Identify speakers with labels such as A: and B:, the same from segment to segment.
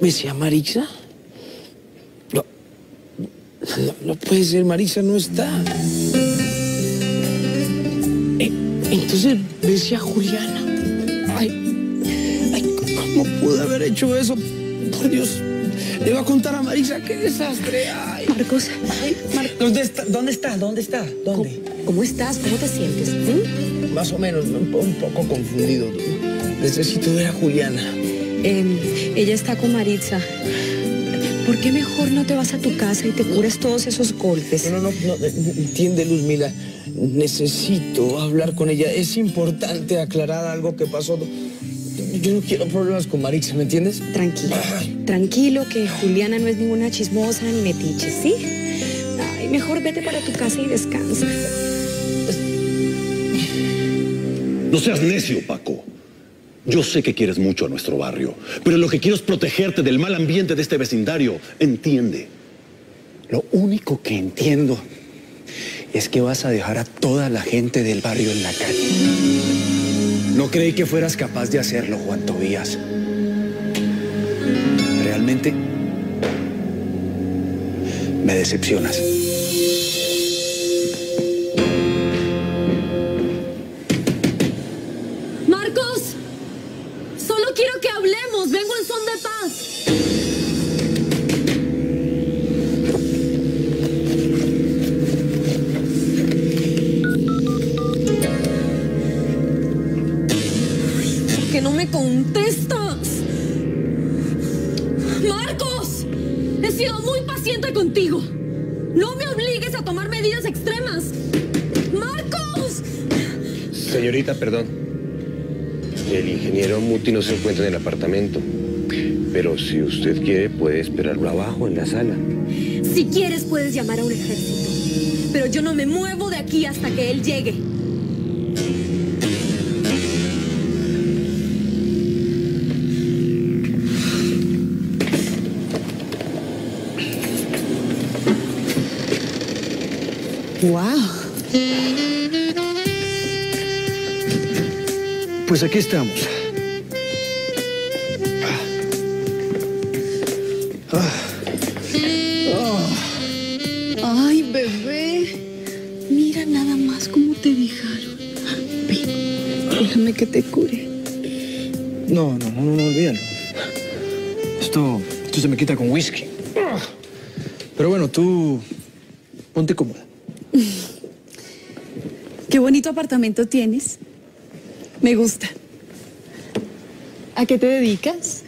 A: besé a Marixa? No, no, no puede ser, Marixa no está. Eh, entonces besé a Juliana. Ay, ay, ¿cómo pude haber hecho eso? Por Dios, le voy a contar a Marixa, qué desastre. Ay,
B: Marcos, Mar-
A: ¿Dónde está? ¿Dónde está? ¿Dónde está? ¿Dónde?
B: ¿cómo estás? ¿Cómo te sientes? ¿Mm?
A: Más o menos, un, un poco confundido. Necesito ver a Juliana.
B: Em, ella está con Maritza. ¿Por qué mejor no te vas a tu casa y te curas todos esos golpes?
A: No, no, no, no, entiende, Luzmila. Necesito hablar con ella. Es importante aclarar algo que pasó. Yo no quiero problemas con Marixa, ¿me entiendes?
B: Tranquilo, tranquilo, que Juliana no es ninguna chismosa ni metiche, ¿sí? Ay, mejor vete para tu casa y descansa.
C: No seas necio, Paco. Yo sé que quieres mucho a nuestro barrio, pero lo que quiero es protegerte del mal ambiente de este vecindario. Entiende.
D: Lo único que entiendo es que vas a dejar a toda la gente del barrio en la calle. No creí que fueras capaz de hacerlo, Juan Tobías. Realmente me decepcionas.
E: Contigo. No me obligues a tomar medidas extremas. Marcos.
F: Señorita, perdón. El ingeniero Muti no se encuentra en el apartamento. Pero si usted quiere, puede esperarlo abajo en la sala.
E: Si quieres puedes llamar a un ejército. Pero yo no me muevo de aquí hasta que él llegue.
B: ¡Wow!
D: Pues aquí estamos.
B: Ay, bebé. Mira nada más cómo te dejaron. Ven, déjame que te cure.
D: No, no, no, no, no, olvídalo. Esto, esto se me quita con whisky. Pero bueno, tú ponte cómoda.
B: Qué bonito apartamento tienes. Me gusta. ¿A qué te dedicas?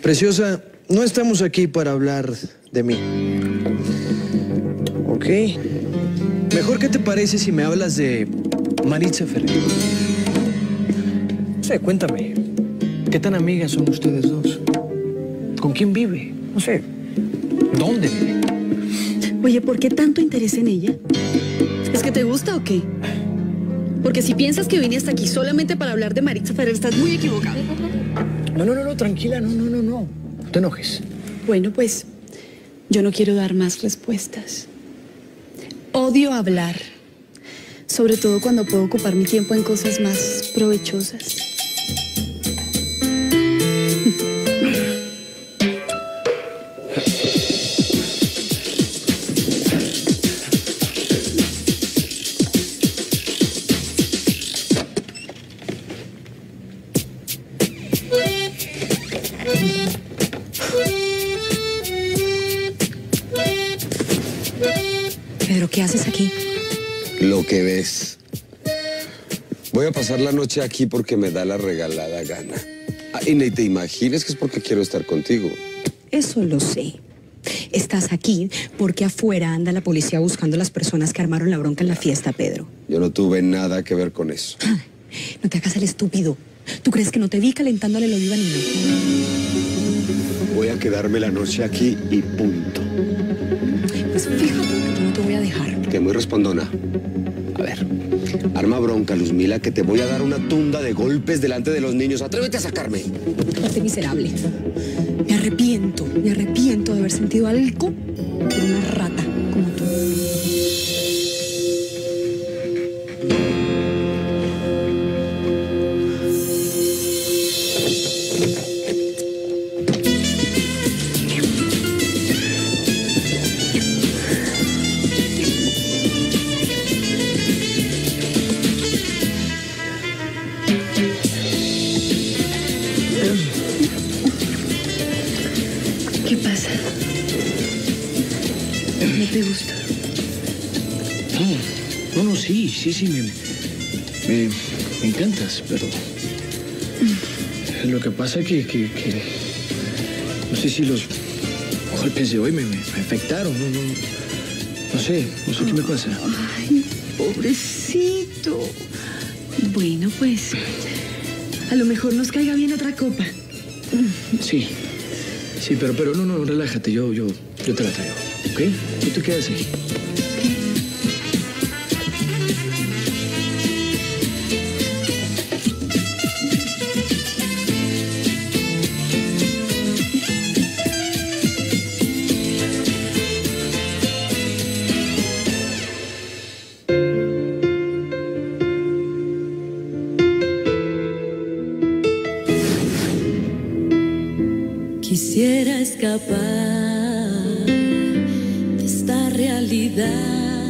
D: Preciosa, no estamos aquí para hablar de mí. ¿Ok? Mejor, ¿qué te parece si me hablas de Maritza Ferrer? No sé, cuéntame. ¿Qué tan amigas son ustedes dos? ¿Con quién vive? No sé. ¿Dónde vive?
B: Oye, ¿por qué tanto interés en ella? ¿Es que te gusta o qué? Porque si piensas que vine hasta aquí solamente para hablar de Maritza Ferrer, estás muy equivocado.
D: No, no, no, no, tranquila, no, no, no, no. No te enojes.
B: Bueno, pues yo no quiero dar más respuestas. Odio hablar, sobre todo cuando puedo ocupar mi tiempo en cosas más provechosas. Pedro, ¿qué haces aquí?
G: Lo que ves. Voy a pasar la noche aquí porque me da la regalada gana. Ah, y ni te imagines que es porque quiero estar contigo.
B: Eso lo sé. Estás aquí porque afuera anda la policía buscando a las personas que armaron la bronca en la fiesta, Pedro.
G: Yo no tuve nada que ver con eso.
B: No te hagas el estúpido. ¿Tú crees que no te vi calentándole el oliva no?
G: Voy a quedarme la noche aquí y punto.
B: Pues fíjate que yo no te voy a dejar.
G: Que muy respondona. A ver, arma bronca, Luzmila, que te voy a dar una tunda de golpes delante de los niños. Atrévete a sacarme.
B: Cállate, miserable. Me arrepiento, me arrepiento de haber sentido algo por una rata como tú. ¿No te gusta?
D: No, no, sí, sí, sí, me, me, me encantas, pero... Lo que pasa es que, que, que, No sé si los golpes de hoy me, me, me afectaron, no, no, no sé, no sé qué me pasa.
H: Ay, pobrecito. Bueno, pues... A lo mejor nos caiga bien otra copa.
D: Sí sí, pero, pero no, no, relájate, yo, yo, yo te la traigo, ¿ok? Tú te quedas aquí.
I: Quisiera escapar de esta realidad.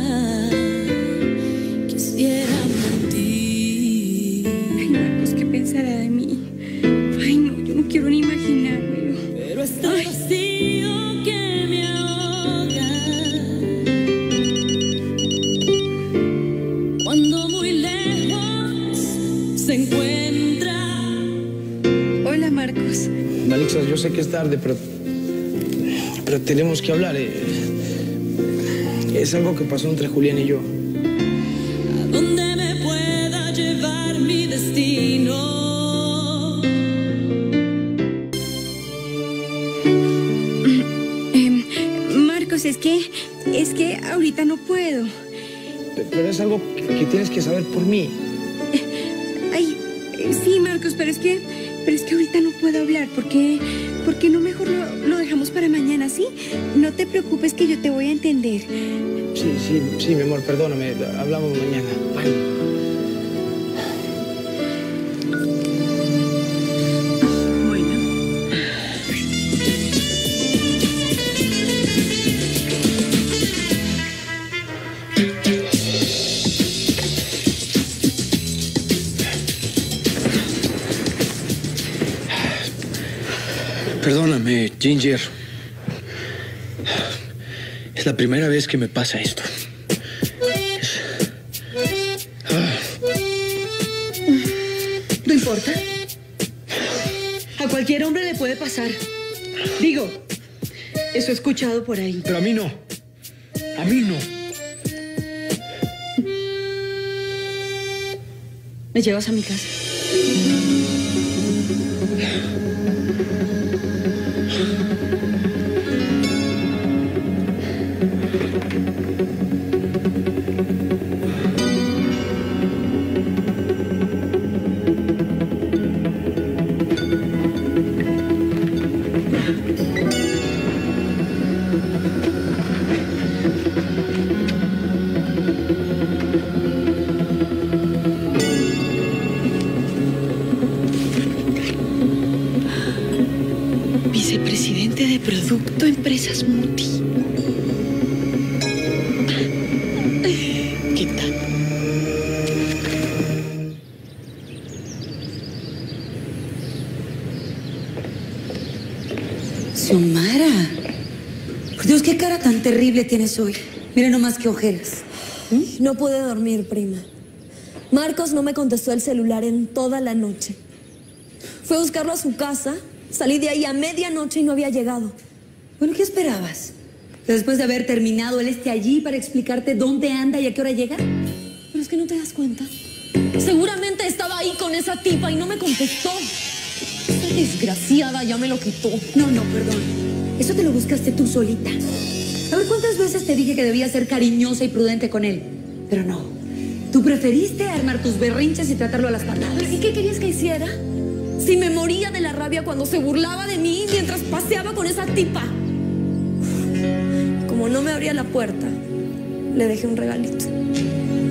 I: Que
D: es tarde, pero, pero tenemos que hablar. eh. Es algo que pasó entre Julián y yo.
I: A donde me pueda llevar mi destino.
H: Em, Marcos, es que, es que ahorita no puedo.
D: Pe- Pero es algo que tienes que saber por mí.
H: Ay, eh, sí, Marcos, pero es que, pero es que ahorita no puedo hablar. ¿Por qué, por qué no mejor lo, dejamos para mañana, sí? No te preocupes que yo te voy a entender.
D: Sí, sí, sí, mi amor, perdóname. Hablamos mañana. Perdóname, Ginger. Es la primera vez que me pasa esto.
H: ¿No importa? A cualquier hombre le puede pasar. Digo, eso he escuchado por ahí.
D: Pero a mí no. A mí no.
H: ¿Me llevas a mi casa? ¿Qué tal?
J: Xiomara. Por Dios, qué cara tan terrible tienes hoy. Mira nomás qué ojeras.
I: No pude dormir, prima. Marcos no me contestó el celular en toda la noche. Fui a buscarlo a su casa, salí de ahí a medianoche y no había llegado.
J: Bueno, ¿qué esperabas? Después de haber terminado, él esté allí para explicarte dónde anda y a qué hora llega.
I: Pero es que no te das cuenta. Seguramente estaba ahí con esa tipa y no me contestó. Esa desgraciada ya me lo quitó.
J: No, no, perdón. Eso te lo buscaste tú solita. A ver, ¿cuántas veces te dije que debías ser cariñosa y prudente con él? Pero no. Tú preferiste armar tus berrinches y tratarlo a las patadas.
I: ¿Y qué querías que hiciera? Si me moría de la rabia cuando se burlaba de mí mientras paseaba con esa tipa. Como no me abría la puerta, le dejé un regalito.